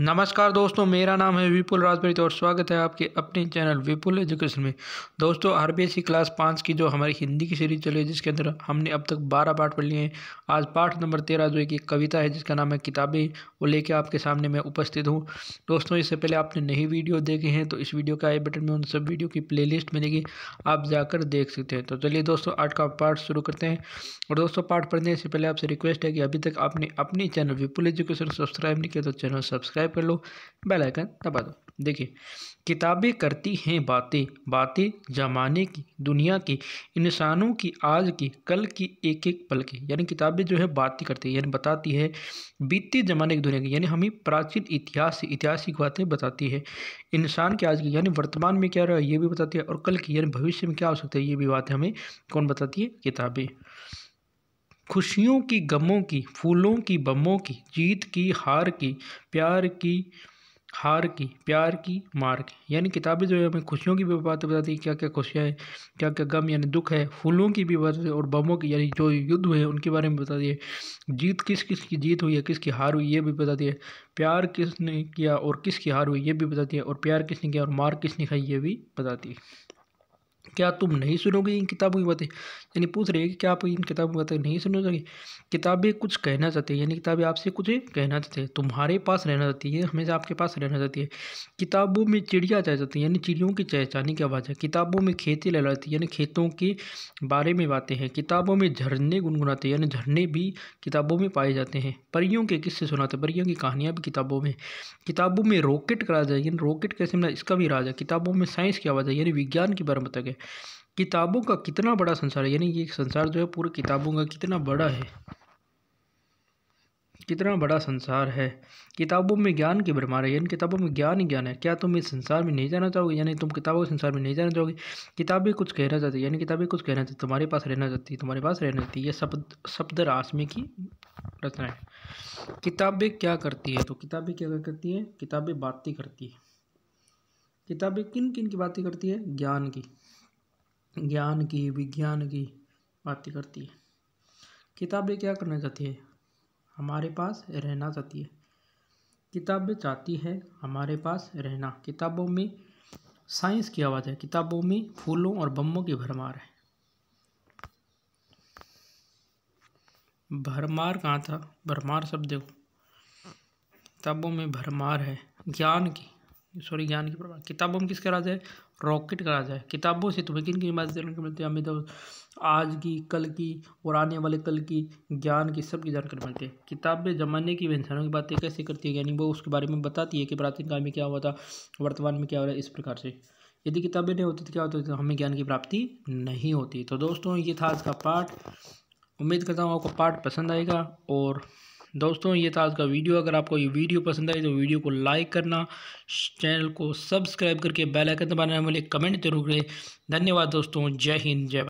नमस्कार दोस्तों, मेरा नाम है विपुल राजप्रीत और स्वागत है आपके अपने चैनल विपुल एजुकेशन में। दोस्तों आर क्लास पाँच की जो हमारी हिंदी की सीरीज़ चली है, जिसके अंदर हमने अब तक बारह पाठ पढ़ लिए हैं। आज पाठ नंबर तेरह जो एक कविता है, जिसका नाम है किताबें, वो लेके आपके सामने मैं उपस्थित हूँ। दोस्तों, इससे पहले आपने नई वीडियो देखे हैं तो इस वीडियो का आई बटन में उन सब वीडियो की प्ले मिलेगी, आप जाकर देख सकते हैं। तो चलिए दोस्तों, आज का पाठ शुरू करते हैं। और दोस्तों, पाठ पढ़ने से पहले आपसे रिक्वेस्ट है कि अभी तक आपने अपने चैनल विपुल एजुकेशन सब्सक्राइब नहीं किया तो चैनल सब्सक्राइब सब्सक्राइब कर लो बेल आइकन दबा दो देखिए, किताबें करती हैं बातें बातें ज़माने की, दुनिया की, इंसानों की, आज की, कल की एक एक पल की। यानी किताबें जो है, बातें करती है, यानी बताती है, बीते ज़माने की दुनिया की, यानी हमें प्राचीन इतिहास से ऐतिहासिक बातें बताती है। इंसान के आज की, यानी वर्तमान में क्या रहा है, ये भी बताती है, और कल की, यानी भविष्य में क्या हो सकता है, ये भी बातें हमें कौन बताती है? किताबें। खुशियों की गमों की, फूलों की बमों की, जीत की हार की, प्यार की हार की, प्यार की मार की। यानी किताबें जो है, हमें खुशियों की भी बातें बताती है क्या क्या खुशियाँ हैं क्या क्या गम यानी दुख है, फूलों की भी बात और बमों की यानी जो युद्ध हुए उनके बारे में बताती है। जीत किस किस की जीत हुई है, किसकी हार हुई, ये भी बताती है। प्यार किसने किया और किसकी हार हुई, ये भी बताती है और प्यार किसने किया और मार किसने खाई, ये भी बताती है। क्या तुम नहीं सुनोगे इन किताबों की बातें? यानी पूछ रहे है कि क्या आप इन किताबों की बातें नहीं सुनोगे? किताबें कुछ कहना चाहती है, यानी किताबें आपसे कुछ कहना चाहती है। तुम्हारे पास रहना चाहती है, हमेशा आपके पास रहना चाहती है। किताबों में चिड़िया चाह जाती है, यानी चिड़ियों की चहचाने की आवाज़ है। किताबों में खेती लहलाती है, यानी खेतों के बारे में बातें हैं। किताबों में झरने गुनगुनाते हैं, यानी झरने भी किताबों में पाए जाते हैं। परियों के किस्से सुनाते हैं, परियों की कहानियाँ भी किताबों में। किताबों में रॉकेट करा जाए, यानी रॉकेट कैसे मिला इसका भी राज किताबों में साइंस की आवाज़ है, यानी विज्ञान की बारे में बताया गया किताबों का कितना बड़ा संसार है, यानी ये संसार जो है, पूरे किताबों का कितना बड़ा है? कितना बड़ा संसार है? किताबों में ज्ञान की भरमार है, यानी किताबों में ज्ञान ही ज्ञान है। क्या तुम इस संसार में नहीं जाना चाहोगे? यानी तुम किताबों के संसार में नहीं जाना चाहोगे? किताबें कुछ कहना चाहती यानी किताबें कुछ कहना चाहती तुम्हारे पास रहना चाहती तुम्हारे पास रहना चाहती ये शब्द शब्द राशमी की रचना है। किताबें क्या करती है? तो किताबें क्या करती है? किताबें बातें करती है। किताबें किन किन की बातें करती है? ज्ञान की। ज्ञान की, विज्ञान की बातें करती है। किताबें क्या करना चाहती है? हमारे पास रहना चाहती है। किताबें चाहती है, हमारे पास रहना। किताबों में साइंस की आवाज़ है। किताबों में फूलों और बम्बों की भरमार है। भरमार कहाँ था? भरमार शब्द देखो। किताबों में भरमार है। ज्ञान की। सॉरी, ज्ञान की प्रभाव किताबों में किसका राज है? रॉकेट का राज है। किताबों से तुम्हें किन किन बातें जानने को मिलती है? हमें तो आज की, कल की और आने वाले कल की ज्ञान की सब की जानकारी मिलती है। किताबें जमाने की इंसानों की बातें कैसे करती है? यानी वो उसके बारे में बताती है कि प्राचीन काल में क्या हुआ था, वर्तमान में क्या हो रहा है, इस प्रकार से। यदि किताबें नहीं होती तो क्या होता तो हमें ज्ञान की प्राप्ति नहीं होती। तो दोस्तों, ये था आज का पाठ। उम्मीद करता हूँ आपको पाठ पसंद आएगा और दोस्तों, ये था आज का वीडियो। अगर आपको ये वीडियो पसंद आई तो वीडियो को लाइक करना, चैनल को सब्सक्राइब करके बेल आइकन दबाना मिले कमेंट ज़रूर करें। धन्यवाद दोस्तों, जय हिंद, जय